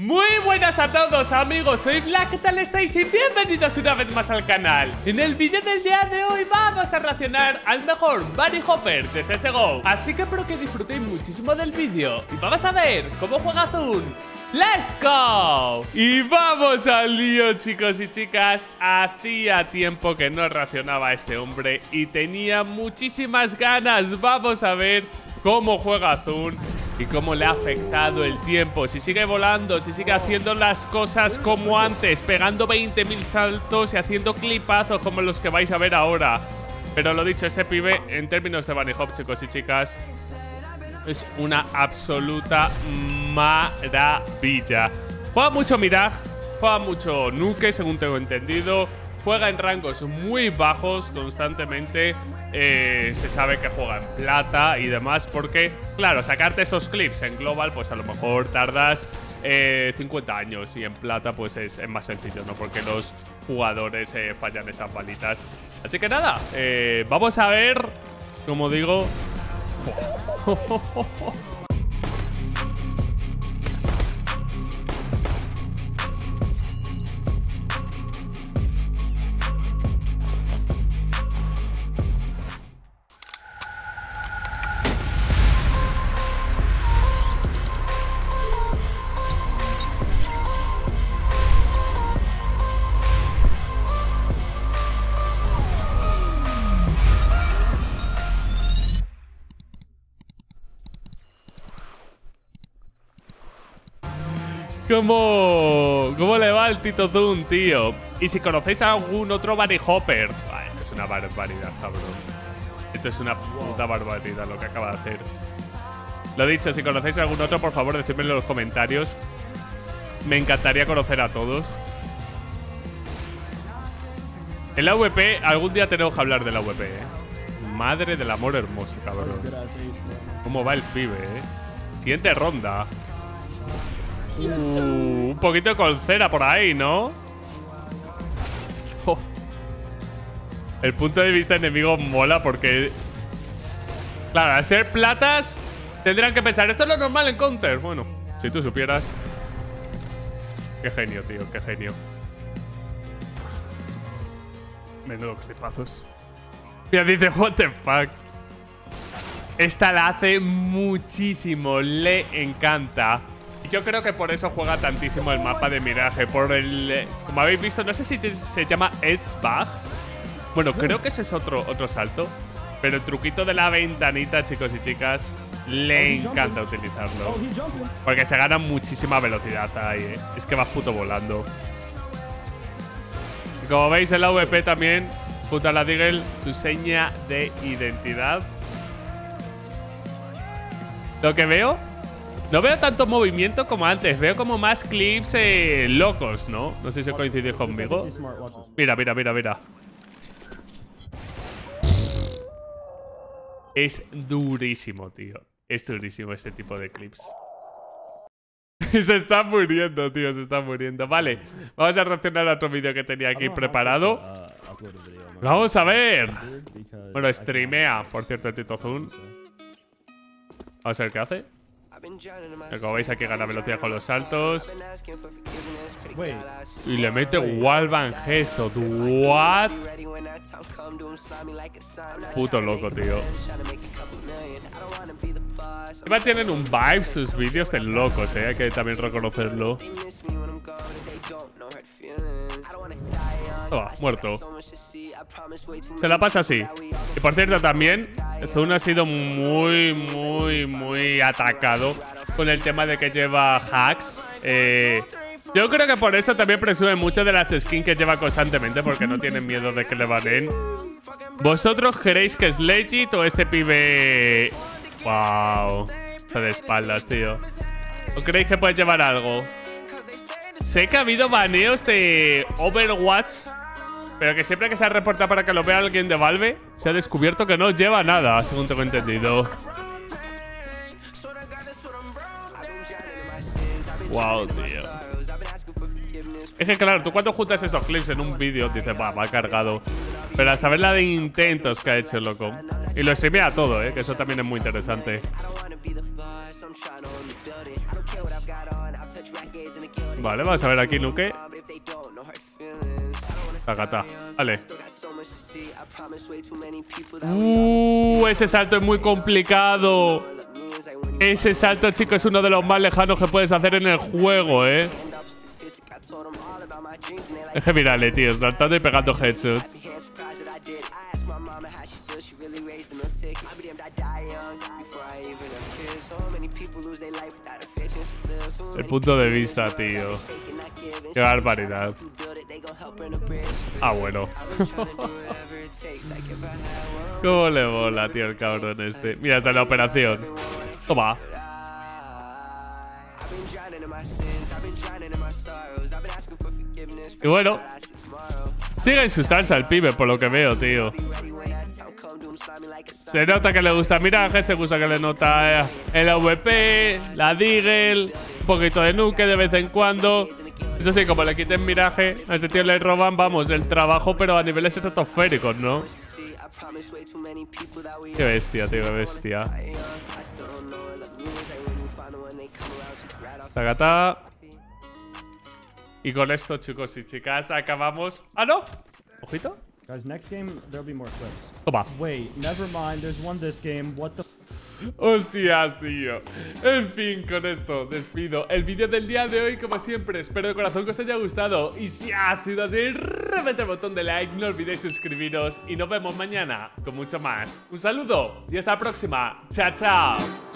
Muy buenas a todos amigos, soy Black, ¿qué tal estáis? Y bienvenidos una vez más al canal En el vídeo del día de hoy vamos a reaccionar al mejor Bunny Hopper de CSGO Así que espero que disfrutéis muchísimo del vídeo Y vamos a ver cómo juega Zun ¡Let's go! Y vamos al lío, chicos y chicas. Hacía tiempo que no reaccionaba a este hombre y tenía muchísimas ganas. Vamos a ver cómo juega Zun y cómo le ha afectado el tiempo. Si sigue volando, si sigue haciendo las cosas como antes, pegando 20.000 saltos y haciendo clipazos como los que vais a ver ahora. Pero lo dicho, este pibe, en términos de bunny hop, chicos y chicas, es una absoluta maravilla. Juega mucho Mirage, juega mucho Nuke, según tengo entendido. Juega en rangos muy bajos constantemente. Eh, se sabe que juega en plata y demás. Porque, claro, sacarte estos clips en global, pues a lo mejor tardas 50 eh, años. Y en plata, pues es, más sencillo, ¿no? Porque los jugadores eh, fallan esas balitas. Así que nada, vamos a ver, como digo, ¿Cómo, ¿Cómo le va el Tito Zoom, tío? Y si conocéis a algún otro Bunny Hopper. Ah, esto es una barbaridad, cabrón. Esto es una puta barbaridad lo que acaba de hacer. Lo dicho, si conocéis a algún otro, por favor, decídmelo en los comentarios. Me encantaría conocer a todos. En la VP, algún día tenemos que hablar de la VP, ¿eh? Madre del amor hermoso, cabrón. ¿Cómo va el pibe, eh? Siguiente ronda. Uh, un poquito con cera por ahí, ¿no? El punto de vista enemigo mola porque... Claro, al ser platas tendrán que pensar, esto es lo normal en Counter. Bueno, si tú supieras... Qué genio, tío, qué genio. Menudo clipazos. Ya dice, what the fuck. Esta la hace muchísimo, le encanta. Yo creo que por eso juega tantísimo el mapa de miraje. Por el. Eh, como habéis visto, no sé si se llama Bug. Bueno, creo que ese es otro, otro salto. Pero el truquito de la ventanita, chicos y chicas, le encanta utilizarlo. Porque se gana muchísima velocidad ahí, ¿eh? Es que va puto volando. como veis en la VP también, puta la Deagle, su seña de identidad. Lo que veo no veo tanto movimiento como antes. Veo como más clips eh, locos, ¿no? No sé si coincide conmigo. Mira, mira, mira, mira. Es durísimo, tío. Es durísimo este tipo de clips. se está muriendo, tío. Se está muriendo. Vale, vamos a reaccionar a otro vídeo que tenía aquí preparado. Vamos a ver. Bueno, streamea, por cierto, Tito Zoom. Vamos a ver qué hace. Como veis aquí gana velocidad con los saltos. Y le mete Walvan Gesso. What? Puto loco, tío. Encima tienen un vibe sus vídeos de locos, eh. Hay que también reconocerlo. Oh, muerto. Se la pasa así. Y por cierto, también Zun ha sido muy, muy, muy atacado con el tema de que lleva hacks. Eh, yo creo que por eso también presume mucho de las skins que lleva constantemente, porque no tienen miedo de que le banen. ¿Vosotros creéis que es legit o este pibe... Wow. Está de espaldas, tío. ¿O creéis que puede llevar algo? Sé que ha habido baneos de Overwatch pero que siempre que se ha reportado para que lo vea alguien de Valve, se ha descubierto que no lleva nada, según tengo entendido. Wow, tío. Es que claro, tú cuando juntas esos clips en un vídeo dices, va, va cargado. Pero a saber la de intentos que ha hecho, loco. Y lo a todo, eh, que eso también es muy interesante. Vale, vamos a ver aquí Nuke. Cagata. Vale. Uh, ese salto es muy complicado. Ese salto, chicos, es uno de los más lejanos que puedes hacer en el juego, ¿eh? Es que mirale, tío, saltando y pegando headshots. El punto de vista, tío. Qué barbaridad. Ah, bueno. ¿Cómo le mola, tío, el cabrón este? Mira, en la operación. Toma. Y bueno, sigue en su salsa el pibe, por lo que veo, tío. Se nota que le gusta miraje, se gusta que le nota eh, el AVP, la Deagle, un poquito de nuke de vez en cuando. Eso sí, como le quiten miraje, a este tío le roban, vamos, el trabajo, pero a niveles estratosféricos, ¿no? Qué bestia, tío, qué bestia. Tagata. Y con esto, chicos y chicas, acabamos. ¡Ah, no! ¿Ojito? Guys, next game, there'll be more clips. Toma. Wait, never mind. There's one this game. What the... Hostias, tío. En fin, con esto despido el vídeo del día de hoy, como siempre. Espero de corazón que os haya gustado. Y si ha sido así, revente el botón de like, no olvidéis suscribiros. Y nos vemos mañana con mucho más. Un saludo y hasta la próxima. Chao, chao.